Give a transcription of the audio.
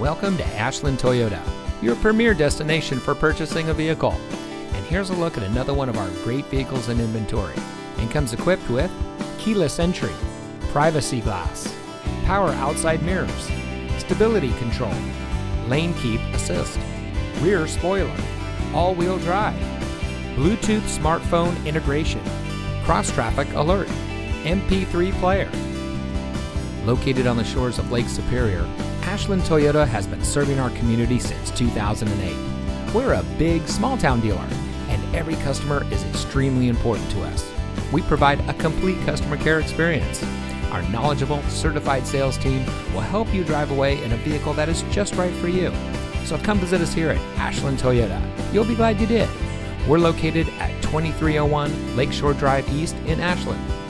Welcome to Ashland Toyota, your premier destination for purchasing a vehicle. And here's a look at another one of our great vehicles in inventory and comes equipped with keyless entry, privacy glass, power outside mirrors, stability control, lane keep assist, rear spoiler, all-wheel drive, Bluetooth smartphone integration, cross traffic alert, MP3 player. Located on the shores of Lake Superior, Ashland Toyota has been serving our community since 2008. We're a big small town dealer, and every customer is extremely important to us. We provide a complete customer care experience. Our knowledgeable, certified sales team will help you drive away in a vehicle that is just right for you. So come visit us here at Ashland Toyota. You'll be glad you did. We're located at 2301 Lakeshore Drive East in Ashland.